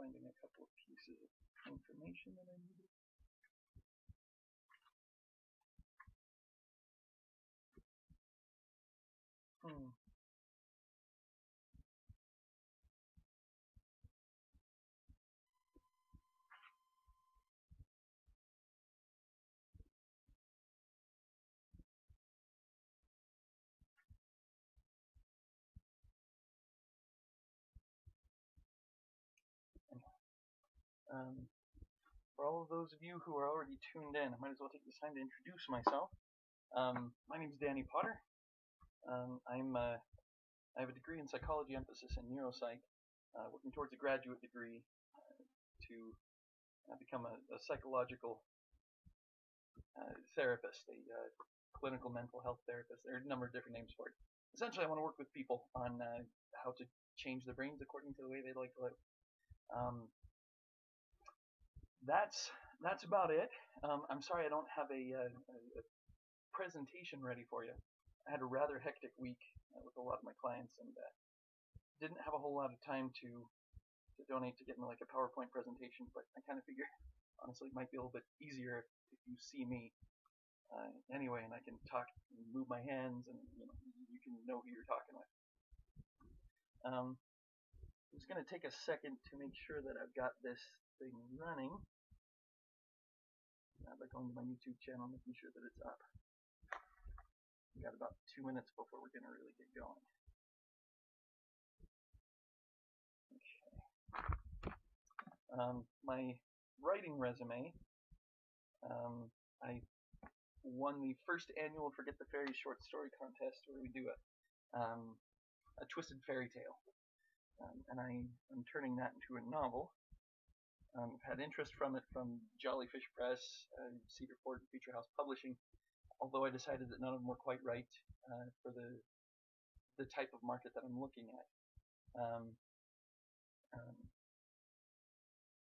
finding a couple of pieces of information that I needed. Hmm. Um, for all of those of you who are already tuned in, I might as well take this time to introduce myself. Um, my name is Danny Potter. Um, I'm uh, I have a degree in psychology, emphasis in neuropsych, uh, working towards a graduate degree uh, to uh, become a, a psychological uh, therapist, a uh, clinical mental health therapist. There are a number of different names for it. Essentially, I want to work with people on how to change their brains according to the way they like to live. Um, that's that's about it. Um, I'm sorry I don't have a, a, a, presentation ready for you. I had a rather hectic week uh, with a lot of my clients and uh, didn't have a whole lot of time to to donate to getting like a PowerPoint presentation. But I kind of figure, honestly, it might be a little bit easier if you see me uh, anyway, and I can talk, and move my hands, and you know you can know who you're talking with. Um, I'm just going to take a second to make sure that I've got this thing running uh, by going to my YouTube channel, making sure that it's up. We got about two minutes before we're going to really get going. Okay. Um, my writing resume, um, I won the first annual Forget the Fairy short story contest where we do a, um, a twisted fairy tale. Um, and I am turning that into a novel. Um, had interest from it from Jolly Fish Press, uh, Cedar Fort, Future House Publishing, although I decided that none of them were quite right uh, for the the type of market that I'm looking at. Um, um,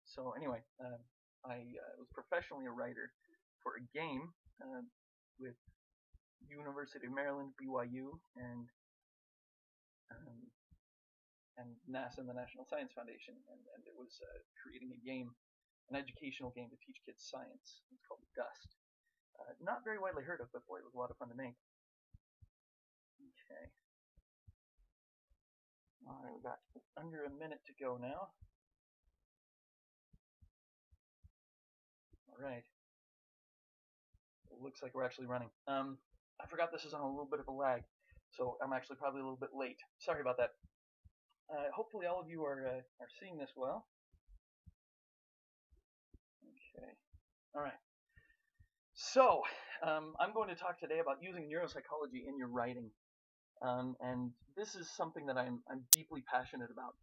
so anyway, uh, I was professionally a writer for a game uh, with University of Maryland, BYU, and um, and NASA and the National Science Foundation, and, and it was uh, creating a game, an educational game to teach kids science. It's called Dust. Uh, not very widely heard of, but boy, it was a lot of fun to make. Okay. Alright, we've got under a minute to go now. Alright. It looks like we're actually running. Um, I forgot this is on a little bit of a lag, so I'm actually probably a little bit late. Sorry about that. Uh, hopefully all of you are, uh, are seeing this well. Okay. All right. So, um, I'm going to talk today about using neuropsychology in your writing. Um, and this is something that I'm, I'm deeply passionate about.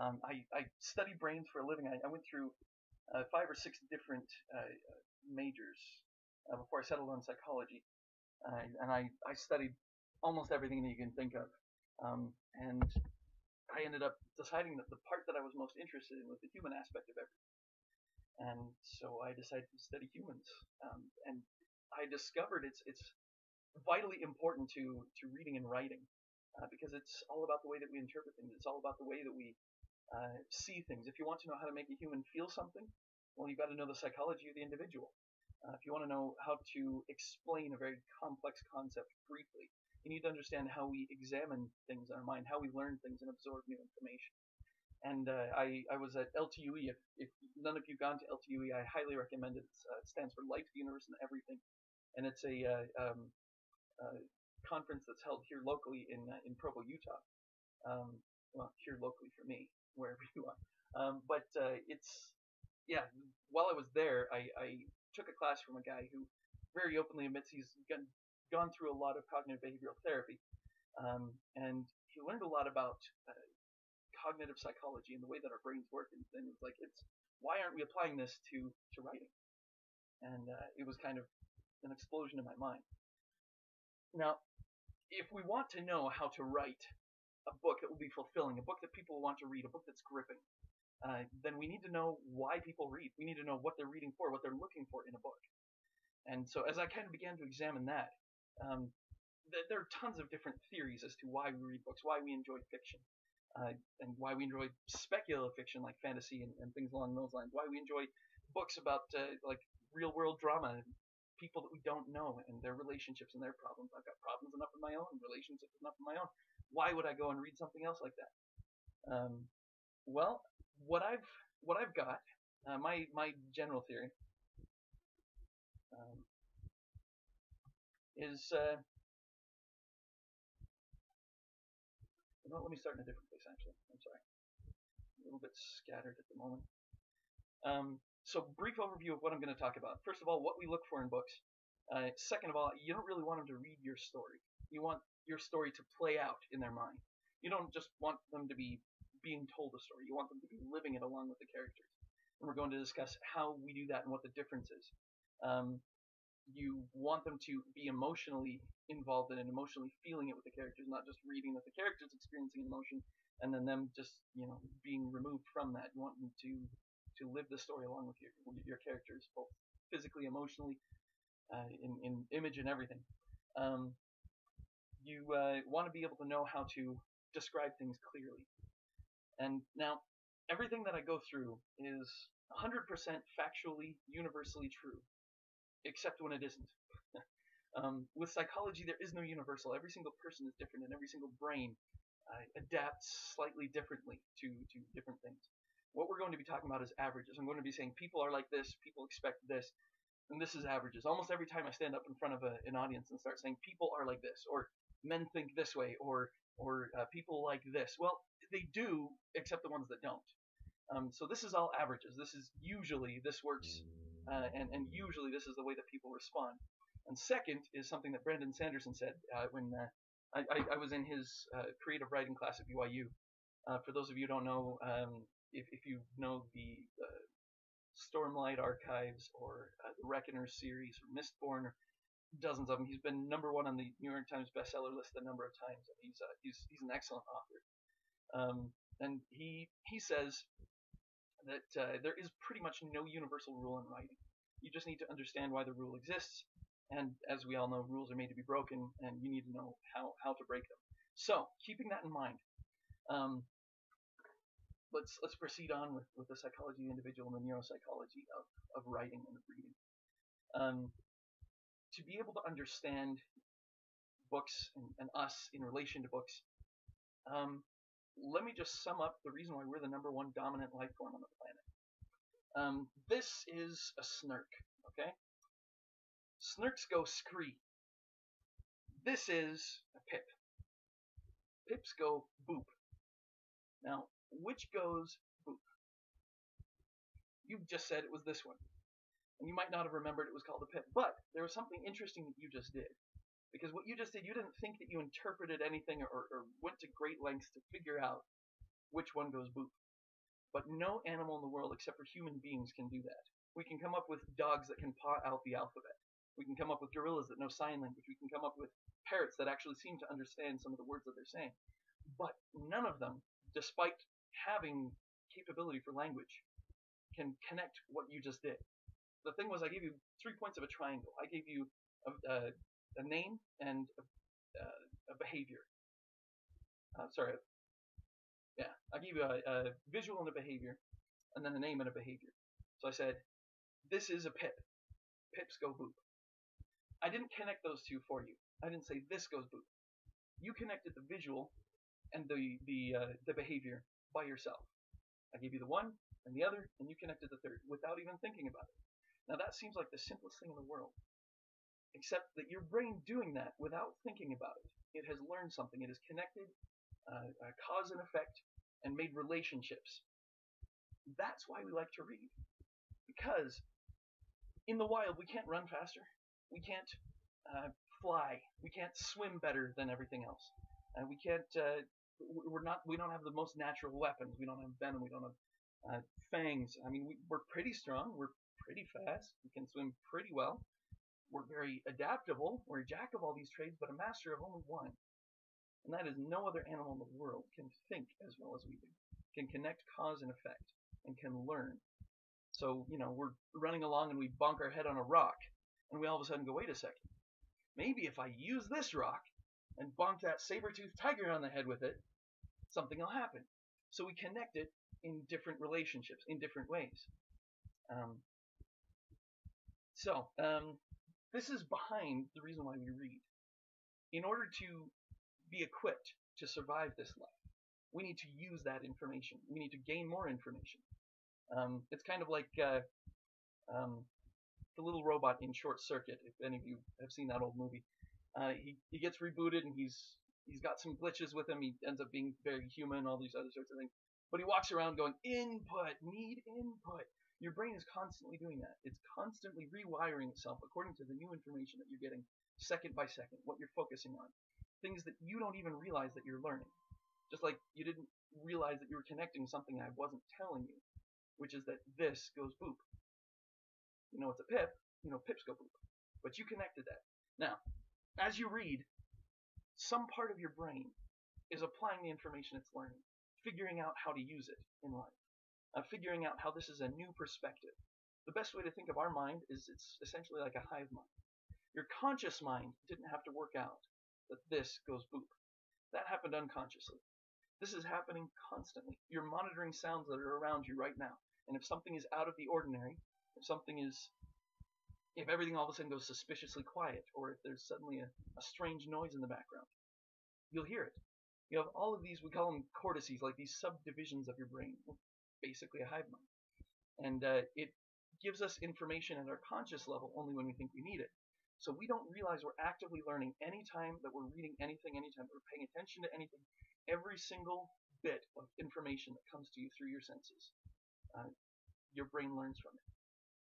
Um, I, I, study brains for a living. I, I went through uh, five or six different uh, majors uh, before I settled on psychology. and I, I studied almost everything that you can think of. Um, and I ended up deciding that the part that I was most interested in was the human aspect of everything. And so I decided to study humans. Um, and I discovered it's it's vitally important to to reading and writing uh, because it's all about the way that we interpret things. It's all about the way that we uh, see things. If you want to know how to make a human feel something, well, you've got to know the psychology of the individual. Uh, if you want to know how to explain a very complex concept briefly, you need to understand how we examine things in our mind, how we learn things and absorb new information. And uh, I, I was at LTUE. If, if none of you have gone to LTUE, I highly recommend it. Uh, it stands for Life, Universe, and Everything. And it's a uh, um, conference that's held here locally in uh, in Provo, Utah. Um, well, here locally for me, wherever you are. Um, but uh, it's yeah. While I was there, I, I took a class from a guy who very openly admits he's gone through a lot of cognitive behavioral therapy, um, and he learned a lot about uh, cognitive psychology and the way that our brains work. And, it's like, it's why aren't we applying this to to writing? And uh, it was kind of an explosion in my mind. Now, if we want to know how to write a book that will be fulfilling, a book that people want to read, a book that's gripping, uh, then we need to know why people read. We need to know what they're reading for, what they're looking for in a book. And so as I kind of began to examine that, um, th- there are tons of different theories as to why we read books, why we enjoy fiction. uh, and why we enjoy speculative fiction like fantasy and, and things along those lines. Why we enjoy books about uh, like real world drama and people that we don't know and their relationships and their problems. I've got problems enough of my own, relationships enough of my own. Why would I go and read something else like that? Um, well, what I've what I've got, uh, my my general theory um, is. Uh, well, let me start in a different place. Actually, I'm sorry, a little bit scattered at the moment. Um, so, brief overview of what I'm going to talk about. First of all, what we look for in books. Uh, second of all, you don't really want them to read your story. You want your story to play out in their mind. You don't just want them to be being told a story. You want them to be living it along with the characters. And we're going to discuss how we do that and what the difference is. Um, you want them to be emotionally involved in it, emotionally feeling it with the characters, not just reading that the characters experiencing emotion and then them just you know being removed from that. You want them to to live the story along with your your characters, both physically, emotionally, uh, in in image and everything. Um, you uh, want to be able to know how to describe things clearly. And now, everything that I go through is 100% factually, universally true, except when it isn't. um, with psychology, there is no universal. Every single person is different, and every single brain uh, adapts slightly differently to, to different things. What we're going to be talking about is averages. I'm going to be saying people are like this, people expect this, and this is averages. Almost every time I stand up in front of a, an audience and start saying people are like this, or men think this way, or or uh, people like this. Well, they do, except the ones that don't. Um, so this is all averages. This is usually this works, uh, and and usually this is the way that people respond. And second is something that Brandon Sanderson said uh, when uh, I, I, I, was in his uh, creative writing class at BYU. Uh, for those of you who don't know, um, if, if you know the Stormlight Archives or the Reckoner series or Mistborn or dozens of them. He's been number one on the New York Times bestseller list a number of times, and he's he's he's an excellent author. Um, and he he says that uh, there is pretty much no universal rule in writing. You just need to understand why the rule exists, and as we all know, rules are made to be broken, and you need to know how how to break them. So, keeping that in mind, um, let's let's proceed on with, with the psychology of the individual and the neuropsychology of, of writing and of reading. Um, to be able to understand books and, and us in relation to books, um, let me just sum up the reason why we're the number one dominant life form on the planet. Um, this is a snark, okay? Snurks go scree. This is a pip. Pips go boop. Now, which goes boop? You just said it was this one and you might not have remembered it was called a pip. But there was something interesting that you just did. Because what you just did, you didn't think that you interpreted anything or, or went to great lengths to figure out which one goes boop. But no animal in the world except for human beings can do that. We can come up with dogs that can paw out the alphabet. We can come up with gorillas that know sign language. We can come up with parrots that actually seem to understand some of the words that they're saying. But none of them, despite having capability for language, can connect what you just did the thing was, I gave you three points of a triangle. I gave you a, a, a name and a, a behavior. Uh, sorry. Yeah, I gave you a, a visual and a behavior, and then a name and a behavior. So I said, this is a pip. Pips go boop. I didn't connect those two for you. I didn't say this goes boop. You connected the visual and the the uh, the behavior by yourself. I gave you the one and the other, and you connected the third without even thinking about it. Now that seems like the simplest thing in the world. Except that your brain doing that without thinking about it. It has learned something. It has connected uh, cause and effect and made relationships. That's why we like to read. Because in the wild, we can't run faster. We can't uh, fly. We can't swim better than everything else. And we can't. Uh, we're not. We don't have the most natural weapons. We don't have venom. We don't have uh, fangs. I mean, we, are pretty strong. We're pretty fast. We can swim pretty well. We're very adaptable. We're a jack of all these trades, but a master of only one. And that is no other animal in the world can think as well as we do, can connect cause and effect, and can learn. So, you know, we're running along and we bonk our head on a rock, and we all of a sudden go, wait a second. Maybe if I use this rock and bonk that saber-toothed tiger on the head with it, something will happen. So we connect it in different relationships, in different ways. Um, so, um, this is behind the reason why we read. In order to be equipped to survive this life, we need to use that information. We need to gain more information. Um, it's kind of like uh, um, the little robot in Short Circuit. If any of you have seen that old movie, uh, he he gets rebooted and he's he's got some glitches with him. He ends up being very human, all these other sorts of things. But he walks around going input, need input. Your brain is constantly doing that. It's constantly rewiring itself according to the new information that you're getting second by second, what you're focusing on, things that you don't even realize that you're learning. Just like you didn't realize that you were connecting something I wasn't telling you, which is that this goes boop. You know it's a pip, you know pips go boop. But you connected that. Now, as you read, some part of your brain is applying the information it's learning, figuring out how to use it in life, uh, figuring out how this is a new perspective. The best way to think of our mind is it's essentially like a hive mind. Your conscious mind didn't have to work out that this goes boop. That happened unconsciously. This is happening constantly. You're monitoring sounds that are around you right now. And if something is out of the ordinary, if something is, if everything all of a sudden goes suspiciously quiet, or if there's suddenly a, a strange noise in the background, you'll hear it. You have all of these, we call them cortices, like these subdivisions of your brain, basically a hive mind. And uh, it gives us information at our conscious level only when we think we need it. So we don't realize we're actively learning anytime that we're reading anything, anytime we're paying attention to anything, every single bit of information that comes to you through your senses. Uh, your brain learns from it.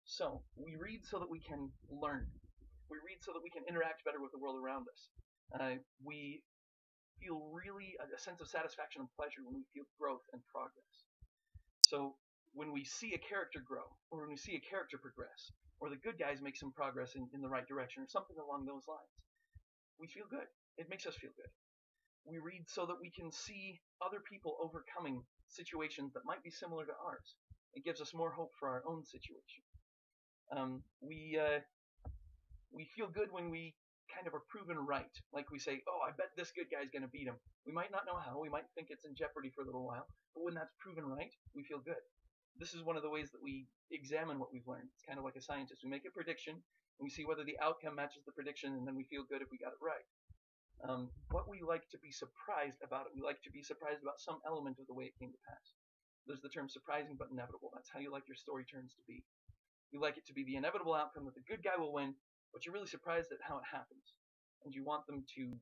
So we read so that we can learn. We read so that we can interact better with the world around us. Uh, we feel really a, a sense of satisfaction and pleasure when we feel growth and progress. So when we see a character grow, or when we see a character progress, or the good guys make some progress in, in the right direction, or something along those lines, we feel good. It makes us feel good we read so that we can see other people overcoming situations that might be similar to ours. It gives us more hope for our own situation. Um, we uh, we feel good when we kind of are proven right. Like we say, oh, I bet this good guy's going to beat him. We might not know how. We might think it's in jeopardy for a little while. But when that's proven right, we feel good. This is one of the ways that we examine what we've learned. It's kind of like a scientist. We make a prediction, and we see whether the outcome matches the prediction, and then we feel good if we got it right. Um, what we like to be surprised about it. We like to be surprised about some element of the way it came to pass. There's the term surprising but inevitable. That's how you like your story turns to be. You like it to be the inevitable outcome that the good guy will win, but you're really surprised at how it happens. And you want them to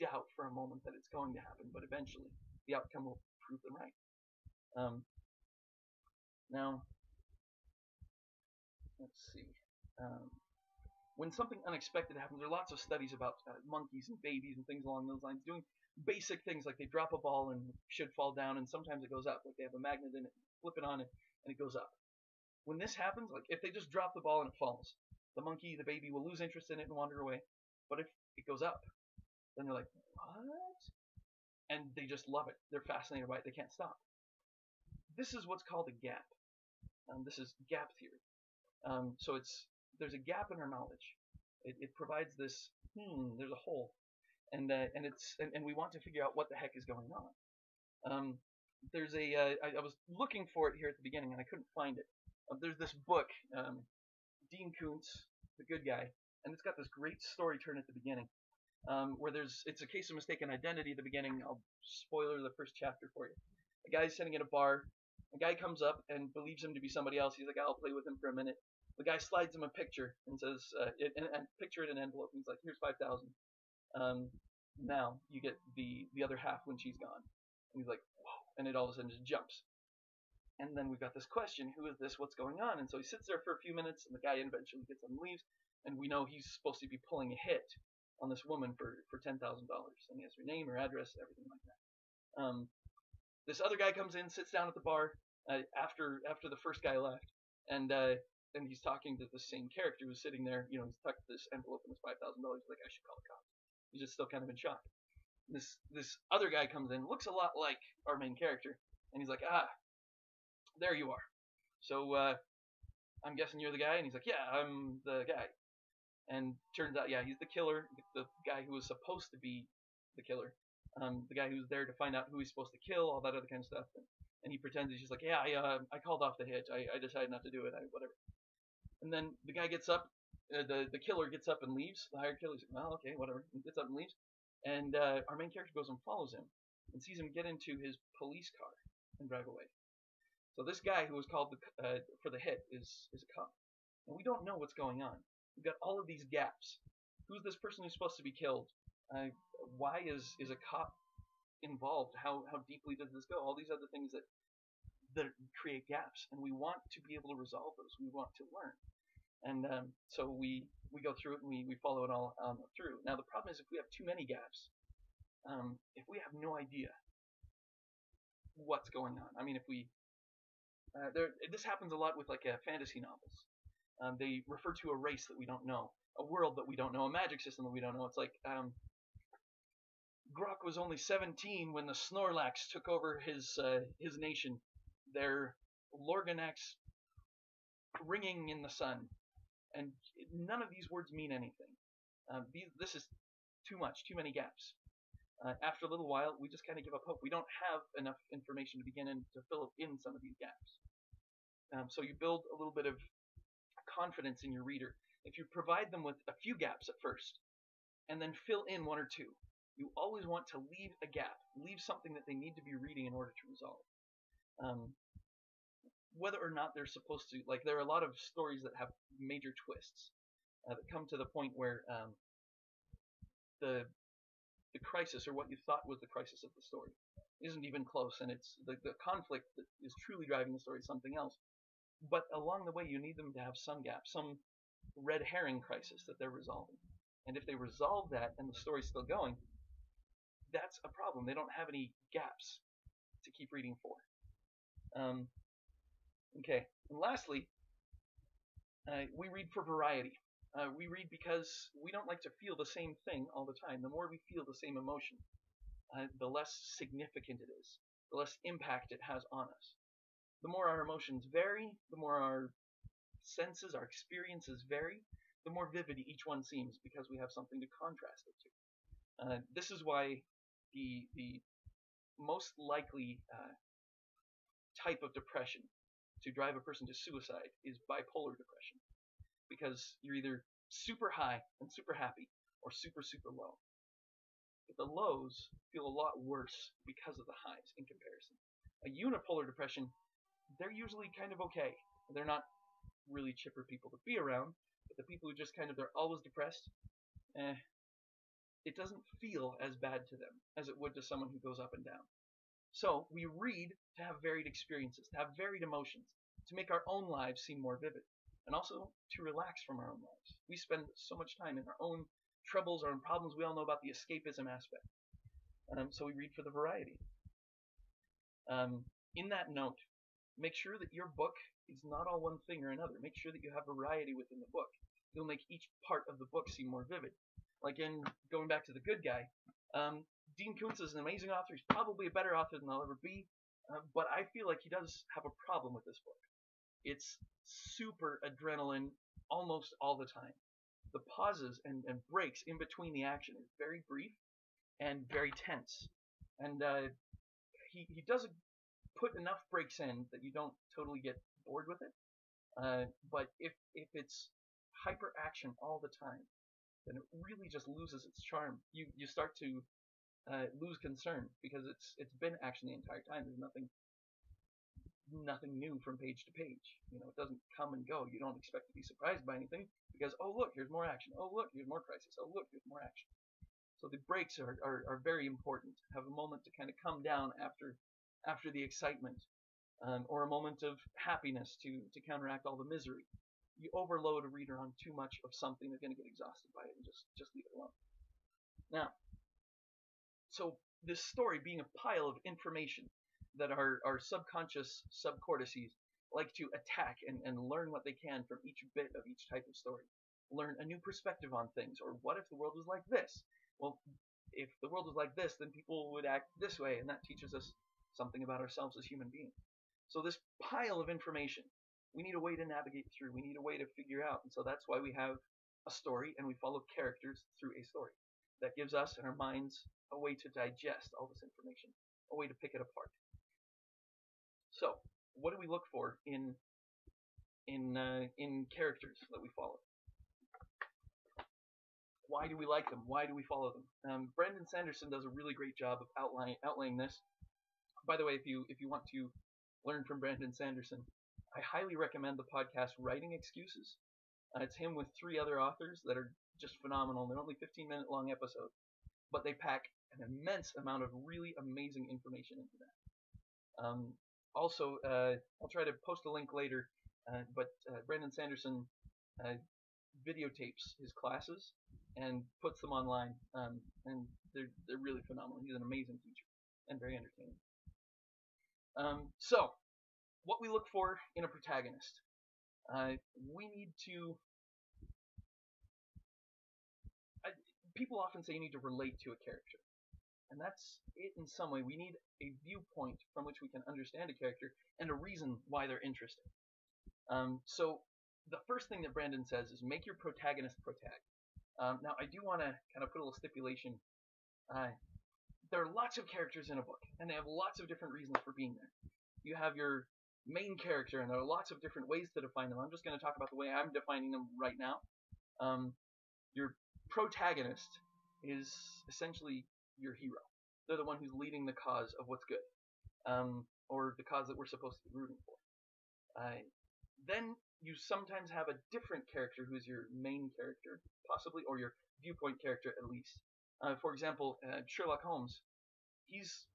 doubt for a moment that it's going to happen, but eventually the outcome will prove them right. Um, now, let's see. Um, when something unexpected happens, there are lots of studies about uh, monkeys and babies and things along those lines doing basic things like they drop a ball and should fall down, and sometimes it goes up. Like they have a magnet in it, flip it on it, and it goes up. When this happens, like if they just drop the ball and it falls, the monkey, the baby will lose interest in it and wander away. But if it goes up, then they're like, what? And they just love it. They're fascinated by it. They can't stop. This is what's called a gap. Um, this is gap theory. Um, so it's there's a gap in our knowledge. It, it provides this hmm, there's a hole, and uh, and it's and, and, we want to figure out what the heck is going on. Um, there's a uh, I, I was looking for it here at the beginning and I couldn't find it. Uh, there's this book, um, Dean Koontz, the good guy, and it's got this great story turn at the beginning. Um, where there's it's a case of mistaken identity at the beginning. I'll spoiler the first chapter for you. A guy's sitting at a bar. A guy comes up and believes him to be somebody else. He's like, I'll play with him for a minute the guy slides him a picture and says, uh, it, and, and picture it in an envelope. And he's like, here's 5,000. Um, now you get the, the other half when she's gone. And he's like, whoa. And it all of a sudden just jumps. And then we've got this question, who is this? What's going on? And so he sits there for a few minutes and the guy eventually gets up and leaves. And we know he's supposed to be pulling a hit on this woman for, for $10,000. And he has her name, her address, everything like that. Um, this other guy comes in, sits down at the bar uh, after after the first guy left, and uh, and he's talking to the same character who's sitting there. You know, he's tucked this envelope in his five thousand dollars. Like, I should call the cops. He's just still kind of in shock. This this other guy comes in, looks a lot like our main character, and he's like, ah, there you are. So uh, I'm guessing you're the guy, and he's like, yeah, I'm the guy. And turns out, yeah, he's the killer, the guy who was supposed to be the killer. um, the guy who's there to find out who he's supposed to kill, all that other kind of stuff. And, and he pretends he's just like, yeah, I uh, I called off the hitch. I, I decided not to do it. I, whatever. And then the guy gets up, uh, the the killer gets up and leaves. The hired killer's like, well, okay, whatever. He gets up and leaves. And uh, our main character goes and follows him and sees him get into his police car and drive away. So this guy who was called the, uh, for the hit is is a cop, and we don't know what's going on. We've got all of these gaps. Who's this person who's supposed to be killed? Uh, why is is a cop involved? How how deeply does this go? All these other things that that create gaps, and we want to be able to resolve those. We want to learn, and um, so we we go through it and we, we follow it all um, through. Now the problem is if we have too many gaps, um, if we have no idea what's going on. I mean, if we uh, there, this happens a lot with like uh, fantasy novels. Um, they refer to a race that we don't know, a world that we don't know, a magic system that we don't know. It's like um, Grok was only 17 when the Snorlax took over his uh, his nation. They're Lorganax ringing in the sun, and none of these words mean anything. Um, these, this is too much, too many gaps. Uh, after a little while, we just kind of give up hope. We don't have enough information to begin in, to fill in some of these gaps. Um, so you build a little bit of confidence in your reader. If you provide them with a few gaps at first, and then fill in one or two, you always want to leave a gap, leave something that they need to be reading in order to resolve. Um, whether or not they're supposed to, like, there are a lot of stories that have major twists uh, that come to the point where um, the the crisis or what you thought was the crisis of the story isn't even close, and it's the, the conflict that is truly driving the story is something else. But along the way, you need them to have some gap, some red herring crisis that they're resolving. And if they resolve that and the story's still going, that's a problem. They don't have any gaps to keep reading for. Um, okay, and lastly, uh, we read for variety. Uh, we read because we don't like to feel the same thing all the time. The more we feel the same emotion, uh, the less significant it is, the less impact it has on us. The more our emotions vary, the more our senses, our experiences vary, the more vivid each one seems because we have something to contrast it to. Uh, this is why the the most likely uh, type of depression to drive a person to suicide is bipolar depression because you're either super high and super happy or super, super low. But the lows feel a lot worse because of the highs in comparison. A unipolar depression, they're usually kind of okay. They're not really chipper people to be around, but the people who just kind of, they're always depressed, eh, it doesn't feel as bad to them as it would to someone who goes up and down. So we read to have varied experiences, to have varied emotions, to make our own lives seem more vivid and also to relax from our own lives. We spend so much time in our own troubles, our own problems. We all know about the escapism aspect. Um, so we read for the variety. Um, in that note, make sure that your book is not all one thing or another. Make sure that you have variety within the book. You'll make each part of the book seem more vivid. Like in going back to the good guy, um, Dean Koontz is an amazing author. He's probably a better author than I'll ever be, uh, but I feel like he does have a problem with this book. It's super adrenaline almost all the time. The pauses and, and breaks in between the action is very brief and very tense. And uh, he, he doesn't put enough breaks in that you don't totally get bored with it. Uh, but if, if it's hyper action all the time, then it really just loses its charm. You you start to uh, lose concern because it's it's been action the entire time. There's nothing nothing new from page to page. You know, it doesn't come and go. You don't expect to be surprised by anything because, oh, look, here's more action. Oh, look, here's more crisis. Oh, look, here's more action. So the breaks are, are, are very important. Have a moment to kind of come down after after the excitement, um, or a moment of happiness to, to counteract all the misery. You overload a reader on too much of something, they're going to get exhausted by it and just, just leave it alone. Now, so this story being a pile of information that our, our subconscious subcortices like to attack and, and learn what they can from each bit of each type of story. Learn a new perspective on things, or what if the world was like this? Well, if the world was like this, then people would act this way, and that teaches us something about ourselves as human beings. So this pile of information, we need a way to navigate through. We need a way to figure out, and so that's why we have a story and we follow characters through a story. that gives us and our minds a way to digest all this information, a way to pick it apart. So, what do we look for in in uh, in characters that we follow? Why do we like them? Why do we follow them? Um, Brandon Sanderson does a really great job of outlining outlining this. By the way, if you if you want to learn from Brandon Sanderson, I highly recommend the podcast Writing Excuses. Uh, it's him with three other authors that are just phenomenal. They're only 15 minute long episodes, but they pack an immense amount of really amazing information into that. Um, also, uh, I'll try to post a link later, uh, but uh, Brandon Sanderson videotapes his classes and puts them online, um, and they're they're really phenomenal. He's an amazing teacher and very entertaining. Um, so, what we look for in a protagonist, uh, we need to. I, people often say you need to relate to a character, and that's it in some way. We need a viewpoint from which we can understand a character and a reason why they're interesting. Um, so the first thing that Brandon says is make your protagonist protag. Um, now I do want to kind of put a little stipulation. Uh, there are lots of characters in a book, and they have lots of different reasons for being there. You have your main character, and there are lots of different ways to define them. I'm just going to talk about the way I'm defining them right now. Um, your protagonist is essentially your hero. They're the one who's leading the cause of what's good, um, or the cause that we're supposed to be rooting for. Uh, then you sometimes have a different character who's your main character, possibly, or your viewpoint character at least. Uh, for example, uh, Sherlock Holmes, he's,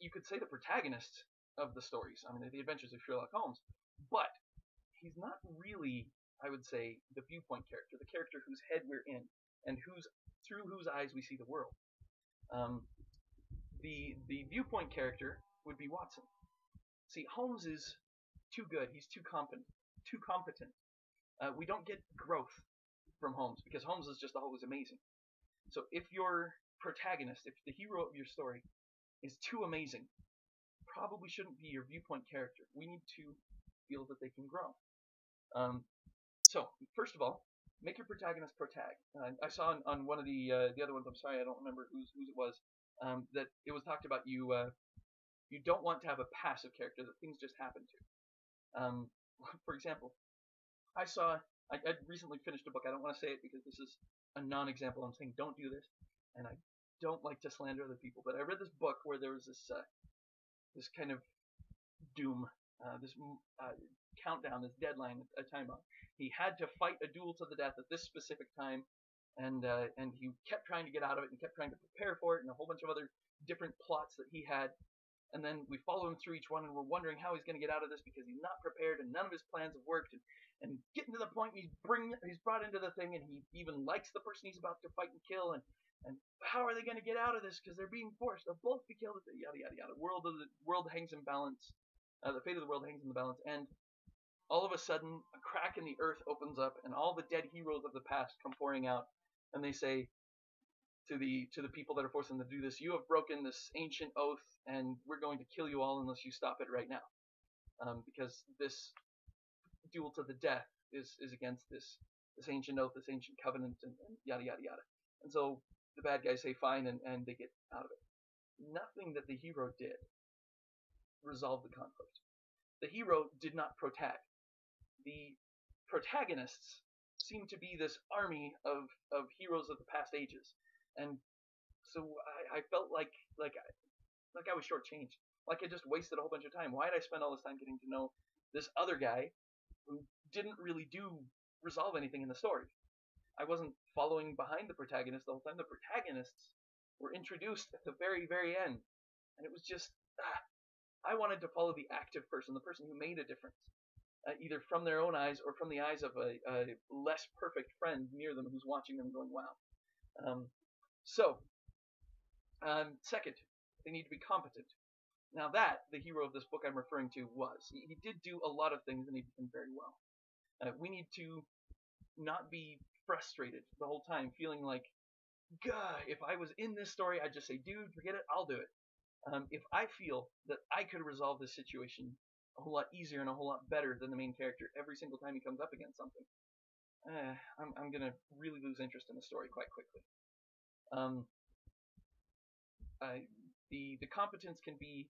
you could say, the protagonist of the stories. I mean, the adventures of Sherlock Holmes, but he's not really, I would say, the viewpoint character, the character whose head we're in, and whose through whose eyes we see the world. Um, the the viewpoint character would be Watson. See, Holmes is too good. He's too competent. Too competent. Uh, we don't get growth from Holmes because Holmes is just always amazing. So if your protagonist, if the hero of your story is too amazing, probably shouldn't be your viewpoint character. We need to feel that they can grow. Um, so first of all, make your protagonist protag. Uh, I saw on, on, one of the uh, the other ones. I'm sorry, I don't remember whose whose it was. Um, that it was talked about you uh, you don't want to have a passive character that things just happen to. Um, for example, I saw I, I recently finished a book. I don't want to say it because this is a non-example. I'm saying don't do this, and I don't like to slander other people. But I read this book where there was this uh, this kind of doom, uh, this uh, countdown, this deadline, a time bomb. He had to fight a duel to the death at this specific time, and uh, and he kept trying to get out of it and kept trying to prepare for it, and a whole bunch of other different plots that he had. And then we follow him through each one, and we're wondering how he's going to get out of this because he's not prepared, and none of his plans have worked. And, and getting to the point, he's bring he's brought into the thing, and he even likes the person he's about to fight and kill, and and how are they going to get out of this? Because they're being forced. They'll both be killed. Yada yada yada. World of the world hangs in balance. Uh, the fate of the world hangs in the balance. And all of a sudden, a crack in the earth opens up, and all the dead heroes of the past come pouring out, and they say to the to the people that are forcing them to do this, "You have broken this ancient oath, and we're going to kill you all unless you stop it right now, um, because this duel to the death is is against this this ancient oath, this ancient covenant, and, and yada yada yada." And so the bad guys say fine and, and they get out of it. Nothing that the hero did resolved the conflict. The hero did not protag. The protagonists seem to be this army of, of heroes of the past ages. And so I, I felt like like I, like I was shortchanged. Like I just wasted a whole bunch of time. Why did I spend all this time getting to know this other guy who didn't really do resolve anything in the story? I wasn't following behind the protagonist the whole time. The protagonists were introduced at the very, very end, and it was just ah, I wanted to follow the active person, the person who made a difference, uh, either from their own eyes or from the eyes of a, a, less perfect friend near them who's watching them, going, "Wow." Um, so, um, second, they need to be competent. Now that the hero of this book I'm referring to was, he, he did do a lot of things and he did them very well. Uh, we need to not be frustrated the whole time, feeling like, God, if I was in this story, I'd just say, dude, forget it, I'll do it. Um, if I feel that I could resolve this situation a whole lot easier and a whole lot better than the main character every single time he comes up against something, eh, I'm, I'm going to really lose interest in the story quite quickly. Um, uh, the the competence can be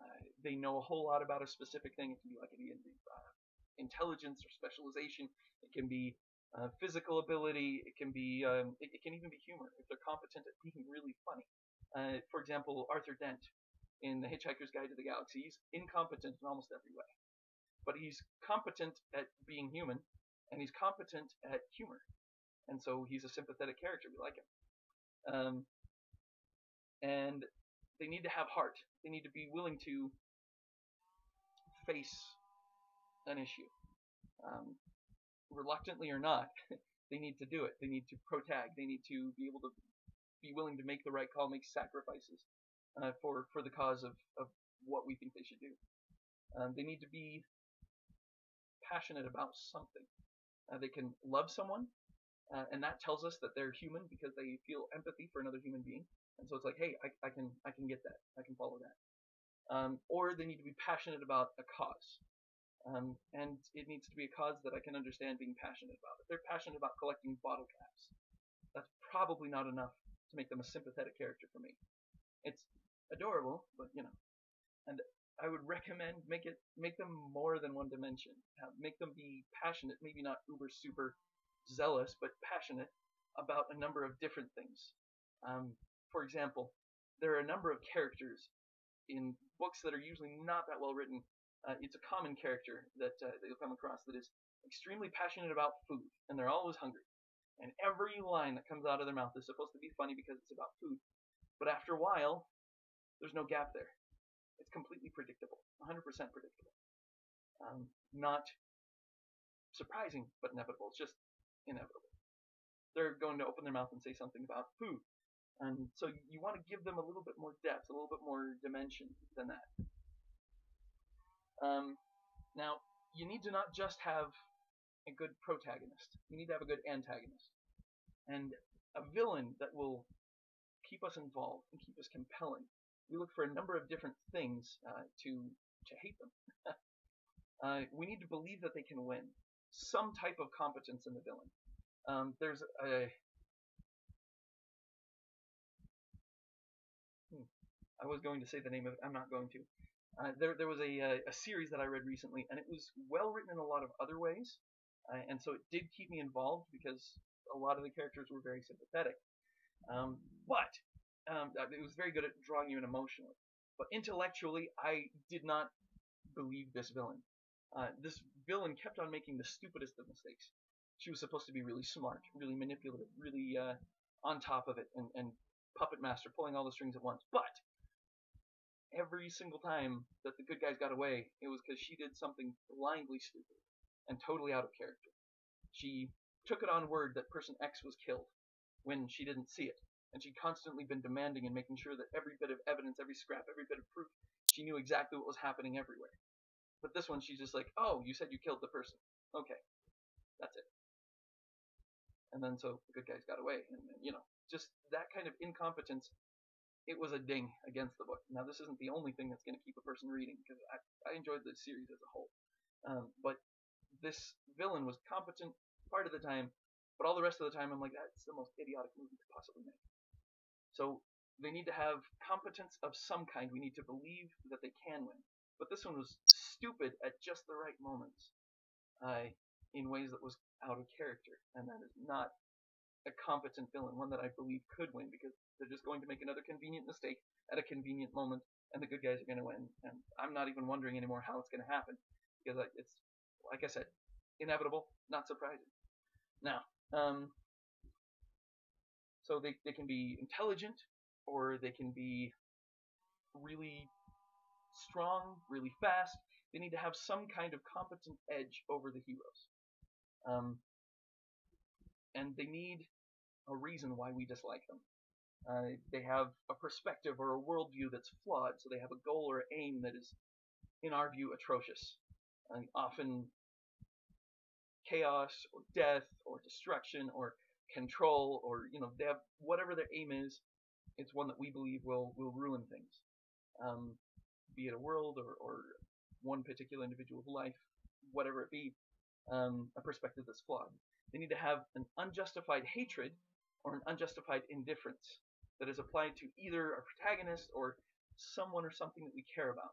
uh, they know a whole lot about a specific thing. It can be like an, uh, intelligence or specialization. It can be uh, physical ability. It can be um, it, it, can even be humor if they're competent at being really funny. Uh, for example, Arthur Dent in The Hitchhiker's Guide to the Galaxy. He's incompetent in almost every way, but he's competent at being human, and he's competent at humor, and so he's a sympathetic character. We like him. Um, and they need to have heart. They need to be willing to face an issue. Um, reluctantly or not, they need to do it. They need to protag. They need to be able to be willing to make the right call, make sacrifices uh, for for the cause of, of what we think they should do. Um, they need to be passionate about something. Uh, they can love someone, uh, and that tells us that they're human because they feel empathy for another human being. And so it's like, hey, I, I can I can get that. I can follow that. Um, or they need to be passionate about a cause. Um, and it needs to be a cause that I can understand being passionate about. If they're passionate about collecting bottle caps, that's probably not enough to make them a sympathetic character for me. It's adorable, but you know. And I would recommend make it make them more than one dimension. Make them be passionate, maybe not uber super zealous, but passionate about a number of different things. Um, for example, there are a number of characters in books that are usually not that well written. Uh, it's a common character that, uh, that you'll come across that is extremely passionate about food, and they're always hungry. And every line that comes out of their mouth is supposed to be funny because it's about food. But after a while, there's no gap there. It's completely predictable, 100% predictable. Um, not surprising, but inevitable. It's just inevitable. They're going to open their mouth and say something about food, and so you want to give them a little bit more depth, a little bit more dimension than that. Um, now, you need to not just have a good protagonist. We need to have a good antagonist. And a villain that will keep us involved and keep us compelling. We look for a number of different things uh, to to hate them. uh, we need to believe that they can win. Some type of competence in the villain. Um, there's a I was going to say the name of it. I'm not going to. Uh, there, there was a, uh, a series that I read recently, and it was well written in a lot of other ways, uh, and so it did keep me involved because a lot of the characters were very sympathetic. Um, but um, it was very good at drawing you in emotionally. But intellectually, I did not believe this villain. Uh, this villain kept on making the stupidest of mistakes. She was supposed to be really smart, really manipulative, really uh, on top of it, and, and puppet master, pulling all the strings at once. But every single time that the good guys got away, it was because she did something blindly stupid and totally out of character. She took it on word that person X was killed when she didn't see it, and she'd constantly been demanding and making sure that every bit of evidence, every scrap, every bit of proof, she knew exactly what was happening everywhere. But this one, she's just like, oh, you said you killed the person. Okay, that's it. And then so the good guys got away, and, and you know, just that kind of incompetence it was a ding against the book. Now, this isn't the only thing that's going to keep a person reading because I, I enjoyed the series as a whole. Um, but this villain was competent part of the time, but all the rest of the time, I'm like, that's the most idiotic movie to possibly make. So they need to have competence of some kind. We need to believe that they can win. But this one was stupid at just the right moments, uh, in ways that was out of character, and that is not a competent villain, one that I believe could win because they're just going to make another convenient mistake at a convenient moment, and the good guys are going to win. And I'm not even wondering anymore how it's going to happen because it's, like I said, inevitable, not surprising. Now, um, so they, they can be intelligent or they can be really strong, really fast. They need to have some kind of competent edge over the heroes. Um, and they need a reason why we dislike them. Uh, they have a perspective or a worldview that's flawed, so they have a goal or aim that is, in our view, atrocious. And often chaos or death or destruction or control or you know they have whatever their aim is. It's one that we believe will will ruin things, um, be it a world or, or one particular individual's life, whatever it be. Um, a perspective that's flawed. They need to have an unjustified hatred or an unjustified indifference that is applied to either a protagonist or someone or something that we care about.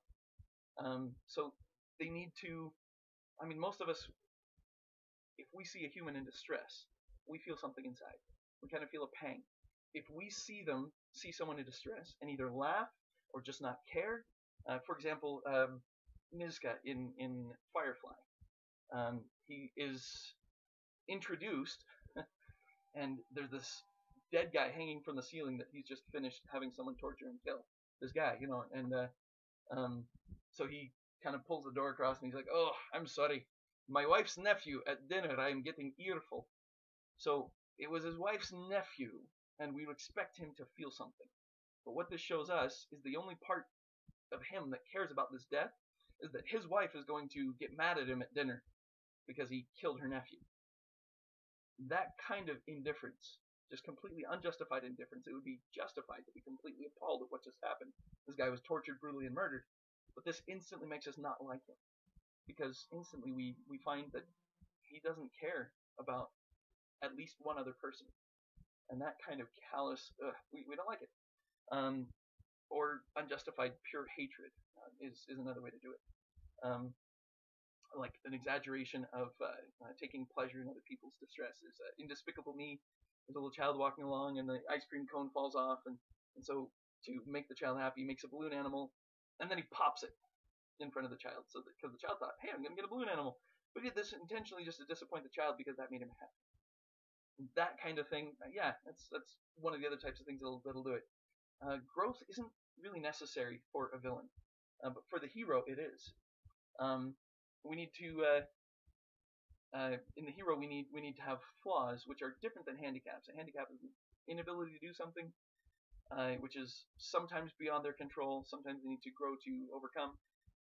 Um, so they need to, I mean, most of us, if we see a human in distress, we feel something inside. We kind of feel a pang. If we see them, see someone in distress, and either laugh or just not care, uh, for example, um, Niska in, in Firefly, um, he is introduced, and there's this dead guy hanging from the ceiling that he's just finished having someone torture and kill. This guy, you know, and uh, um, so he kind of pulls the door across and he's like, "Oh, I'm sorry, my wife's nephew at dinner. I am getting earful." So it was his wife's nephew, and we expect him to feel something. But what this shows us is the only part of him that cares about this death is that his wife is going to get mad at him at dinner because he killed her nephew. That kind of indifference just completely unjustified indifference. It would be justified to be completely appalled at what just happened. This guy was tortured brutally and murdered. But this instantly makes us not like him. Because instantly we, we find that he doesn't care about at least one other person. And that kind of callous, ugh, we, we don't like it. Um, or unjustified pure hatred uh, is, is another way to do it. Um, like an exaggeration of uh, uh, taking pleasure in other people's distress is uh, Me there's a little child walking along and the ice cream cone falls off and, and so to make the child happy he makes a balloon animal and then he pops it in front of the child so because the child thought hey i'm going to get a balloon animal. But he did this intentionally just to disappoint the child because that made him happy. That kind of thing uh, yeah that's that's one of the other types of things that'll, that'll do it. Uh, growth isn't really necessary for a villain uh, but for the hero it is. Um, we need to uh, uh, in the hero we need we need to have flaws which are different than handicaps. A handicap is an inability to do something, uh, which is sometimes beyond their control. Sometimes they need to grow to overcome.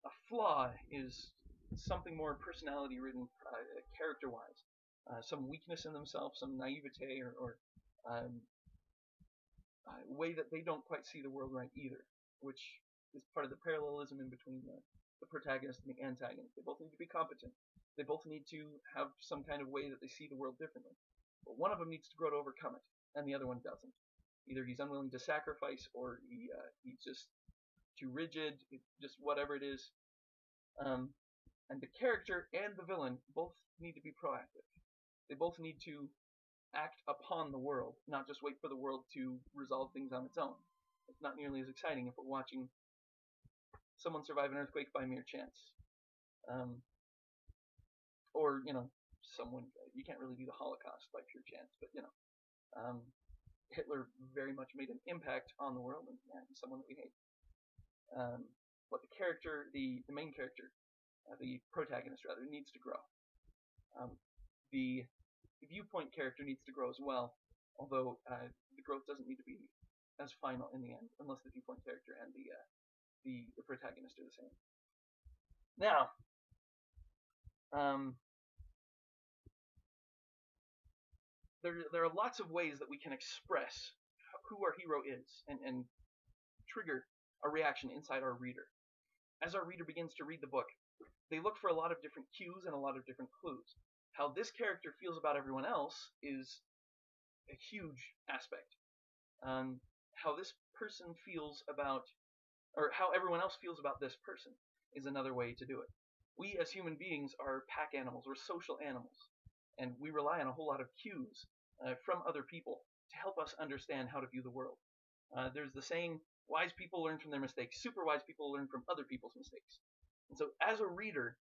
A flaw is something more personality ridden, uh, character wise. Uh, some weakness in themselves, some naivete, or, or um, way that they don't quite see the world right either, which is part of the parallelism in between the, the protagonist and the antagonist. They both need to be competent. They both need to have some kind of way that they see the world differently. But one of them needs to grow to overcome it, and the other one doesn't. Either he's unwilling to sacrifice, or he uh, he's just too rigid, just whatever it is. Um, and the character and the villain both need to be proactive. They both need to act upon the world, not just wait for the world to resolve things on its own. It's not nearly as exciting if we're watching someone survive an earthquake by mere chance. Um, or you know someone you can't really do the Holocaust by pure chance, but you know um, Hitler very much made an impact on the world and, and someone that we hate. Um, but the character, the the main character, uh, the protagonist rather, needs to grow. Um, the, the viewpoint character needs to grow as well, although uh, the growth doesn't need to be as final in the end, unless the viewpoint character and the uh, the, the protagonist are the same. Now, um, there, there are lots of ways that we can express who our hero is and, and trigger a reaction inside our reader. As our reader begins to read the book, they look for a lot of different cues and a lot of different clues. How this character feels about everyone else is a huge aspect. Um, how this person feels about, or how everyone else feels about this person is another way to do it. We as human beings are pack animals, we're social animals and we rely on a whole lot of cues uh, from other people to help us understand how to view the world. Uh, there's the saying, wise people learn from their mistakes, super wise people learn from other people's mistakes. And so as a reader,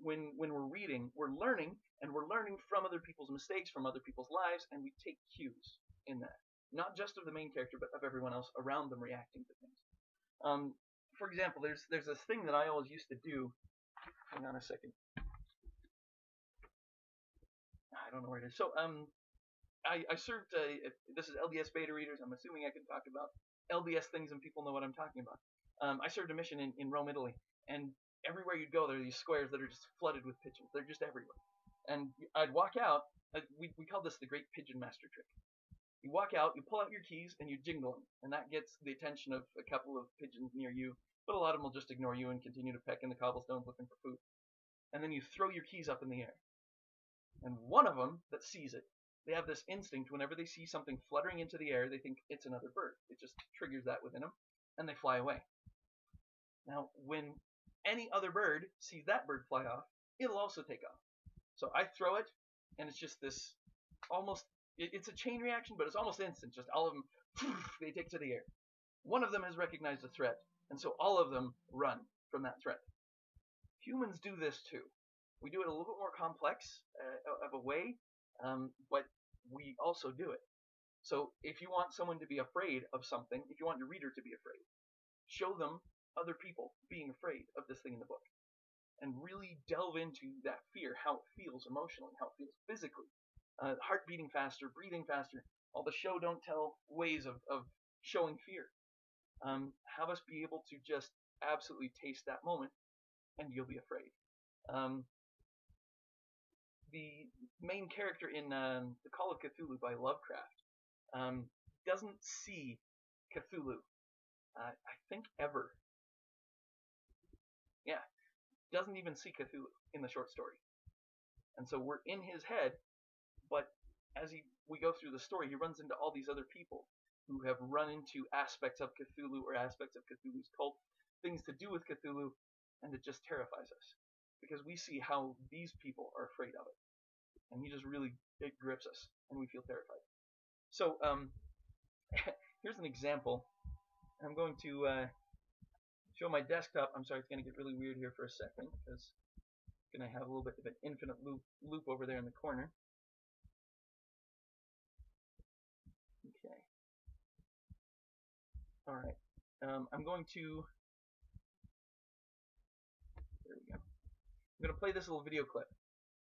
when, when we're reading, we're learning, and we're learning from other people's mistakes, from other people's lives, and we take cues in that. Not just of the main character, but of everyone else around them reacting to things. Um, for example, there's there's this thing that I always used to do. Hang on a second. I don't know where it is. So um, I, I served. This is LDS beta readers. I'm assuming I can talk about LDS things and people know what I'm talking about. Um, I served a mission in, in Rome, Italy, and everywhere you'd go, there are these squares that are just flooded with pigeons. They're just everywhere. And I'd walk out. Uh, we we call this the Great Pigeon Master trick. You walk out, you pull out your keys, and you jingle them, and that gets the attention of a couple of pigeons near you. But a lot of them will just ignore you and continue to peck in the cobblestones looking for food. And then you throw your keys up in the air and one of them that sees it they have this instinct whenever they see something fluttering into the air, they think it's another bird. It just triggers that within them, and they fly away. Now, when any other bird sees that bird fly off, it'll also take off. So I throw it, and it's just this almost, it's a chain reaction, but it's almost instant. Just all of them, they take to the air. One of them has recognized a threat, and so all of them run from that threat. Humans do this too. We do it a little bit more complex uh, of a way, um, but we also do it. So if you want someone to be afraid of something, if you want your reader to be afraid, show them other people being afraid of this thing in the book. And really delve into that fear, how it feels emotionally, how it feels physically. Uh, heart beating faster, breathing faster. All the show don't tell ways of, of showing fear. Um, have us be able to just absolutely taste that moment, and you'll be afraid. Um, the main character in um, The Call of Cthulhu by Lovecraft um, doesn't see Cthulhu, uh, I think, ever. Yeah, doesn't even see Cthulhu in the short story. And so we're in his head, but as he we go through the story, he runs into all these other people who have run into aspects of Cthulhu or aspects of Cthulhu's cult, things to do with Cthulhu, and it just terrifies us because we see how these people are afraid of it, and he just really it grips us, and we feel terrified. So um, here's an example. I'm going to uh, show my desktop. I'm sorry, it's going to get really weird here for a second because it's going to have a little bit of an infinite loop loop over there in the corner. Okay. All right. Um, I'm going to I'm going to play this little video clip.